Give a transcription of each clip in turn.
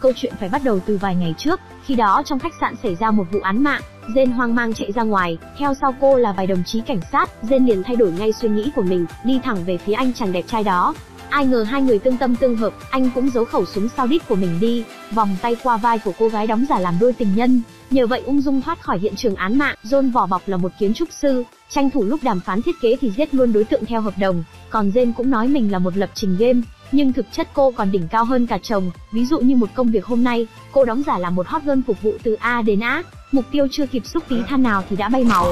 Câu chuyện phải bắt đầu từ vài ngày trước, khi đó trong khách sạn xảy ra một vụ án mạng, Jen hoang mang chạy ra ngoài, theo sau cô là vài đồng chí cảnh sát, Jen liền thay đổi ngay suy nghĩ của mình, đi thẳng về phía anh chàng đẹp trai đó. Ai ngờ hai người tương tâm tương hợp, anh cũng giấu khẩu súng sao đít của mình đi, vòng tay qua vai của cô gái đóng giả làm đôi tình nhân. Nhờ vậy ung dung thoát khỏi hiện trường án mạng, John vỏ bọc là một kiến trúc sư, tranh thủ lúc đàm phán thiết kế thì giết luôn đối tượng theo hợp đồng, còn Jane cũng nói mình là một lập trình game, nhưng thực chất cô còn đỉnh cao hơn cả chồng, ví dụ như một công việc hôm nay, cô đóng giả là một hot girl phục vụ từ A đến A, mục tiêu chưa kịp xúc tí than nào thì đã bay màu.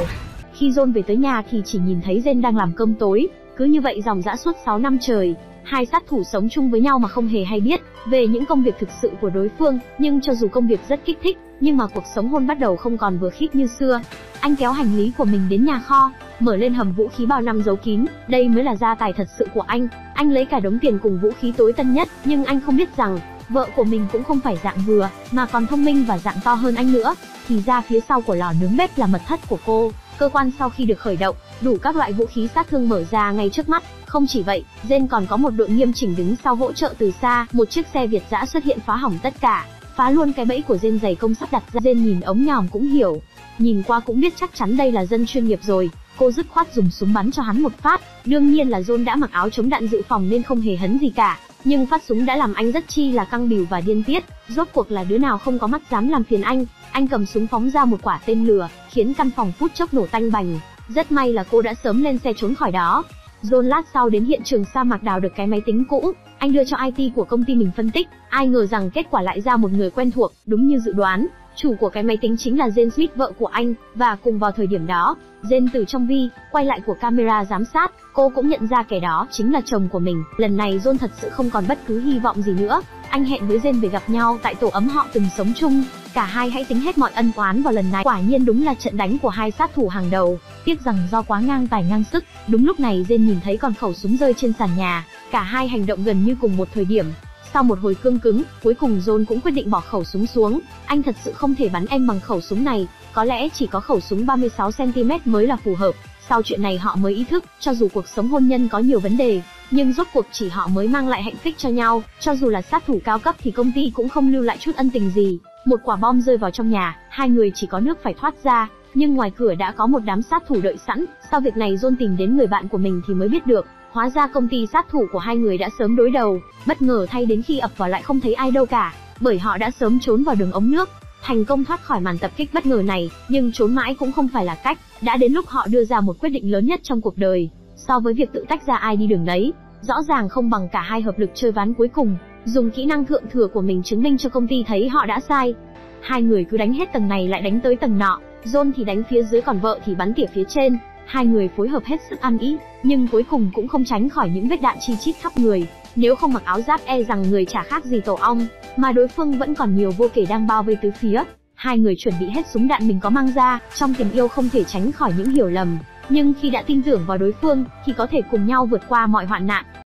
Khi John về tới nhà thì chỉ nhìn thấy Jen đang làm cơm tối, cứ như vậy dòng dã suốt 6 năm trời, hai sát thủ sống chung với nhau mà không hề hay biết về những công việc thực sự của đối phương, nhưng cho dù công việc rất kích thích, nhưng mà cuộc sống hôn bắt đầu không còn vừa khít như xưa. Anh kéo hành lý của mình đến nhà kho, mở lên hầm vũ khí bao năm giấu kín, đây mới là gia tài thật sự của anh. Anh lấy cả đống tiền cùng vũ khí tối tân nhất, nhưng anh không biết rằng, vợ của mình cũng không phải dạng vừa, mà còn thông minh và dạng to hơn anh nữa. Thì ra phía sau của lò nướng bếp là mật thất của cô. Cơ quan sau khi được khởi động, đủ các loại vũ khí sát thương mở ra ngay trước mắt. Không chỉ vậy, Zen còn có một đội nghiêm chỉnh đứng sau hỗ trợ từ xa, một chiếc xe Việt dã xuất hiện phá hỏng tất cả, phá luôn cái bẫy của Zen dày công sắp đặt ra. Zen nhìn ống nhòm cũng hiểu, nhìn qua cũng biết chắc chắn đây là dân chuyên nghiệp rồi. Cô dứt khoát dùng súng bắn cho hắn một phát. Đương nhiên là John đã mặc áo chống đạn dự phòng nên không hề hấn gì cả, nhưng phát súng đã làm anh rất chi là căng bìu và điên tiết. Rốt cuộc là đứa nào không có mắt dám làm phiền anh. Anh cầm súng phóng ra một quả tên lửa, khiến căn phòng phút chốc nổ tanh bành. Rất may là cô đã sớm lên xe trốn khỏi đó. John lát sau đến hiện trường sa mạc đào được cái máy tính cũ, anh đưa cho IT của công ty mình phân tích, ai ngờ rằng kết quả lại ra một người quen thuộc, đúng như dự đoán, chủ của cái máy tính chính là Jane Sweet vợ của anh, và cùng vào thời điểm đó, Jane từ trong vi, quay lại của camera giám sát, cô cũng nhận ra kẻ đó chính là chồng của mình. Lần này John thật sự không còn bất cứ hy vọng gì nữa, anh hẹn với Jane về gặp nhau tại tổ ấm họ từng sống chung, cả hai hãy tính hết mọi ân oán vào lần này. Quả nhiên đúng là trận đánh của hai sát thủ hàng đầu, tiếc rằng do quá ngang tài ngang sức, đúng lúc này Jane nhìn thấy còn khẩu súng rơi trên sàn nhà, cả hai hành động gần như cùng một thời điểm. Sau một hồi cương cứng, cuối cùng John cũng quyết định bỏ khẩu súng xuống, anh thật sự không thể bắn em bằng khẩu súng này, có lẽ chỉ có khẩu súng 36cm mới là phù hợp. Sau chuyện này họ mới ý thức, cho dù cuộc sống hôn nhân có nhiều vấn đề, nhưng rốt cuộc chỉ họ mới mang lại hạnh phúc cho nhau, cho dù là sát thủ cao cấp thì công ty cũng không lưu lại chút ân tình gì. Một quả bom rơi vào trong nhà, hai người chỉ có nước phải thoát ra, nhưng ngoài cửa đã có một đám sát thủ đợi sẵn. Sau việc này John tìm đến người bạn của mình thì mới biết được, hóa ra công ty sát thủ của hai người đã sớm đối đầu, bất ngờ thay đến khi ập vào lại không thấy ai đâu cả, bởi họ đã sớm trốn vào đường ống nước, thành công thoát khỏi màn tập kích bất ngờ này, nhưng trốn mãi cũng không phải là cách, đã đến lúc họ đưa ra một quyết định lớn nhất trong cuộc đời, so với việc tự tách ra ai đi đường đấy, rõ ràng không bằng cả hai hợp lực chơi ván cuối cùng, dùng kỹ năng thượng thừa của mình chứng minh cho công ty thấy họ đã sai. Hai người cứ đánh hết tầng này lại đánh tới tầng nọ, John thì đánh phía dưới còn vợ thì bắn tỉa phía trên, hai người phối hợp hết sức ăn ý, nhưng cuối cùng cũng không tránh khỏi những vết đạn chi chít khắp người. Nếu không mặc áo giáp e rằng người chả khác gì tổ ong, mà đối phương vẫn còn nhiều vô kể đang bao vây tứ phía. Hai người chuẩn bị hết súng đạn mình có mang ra, trong tình yêu không thể tránh khỏi những hiểu lầm. Nhưng khi đã tin tưởng vào đối phương, thì có thể cùng nhau vượt qua mọi hoạn nạn.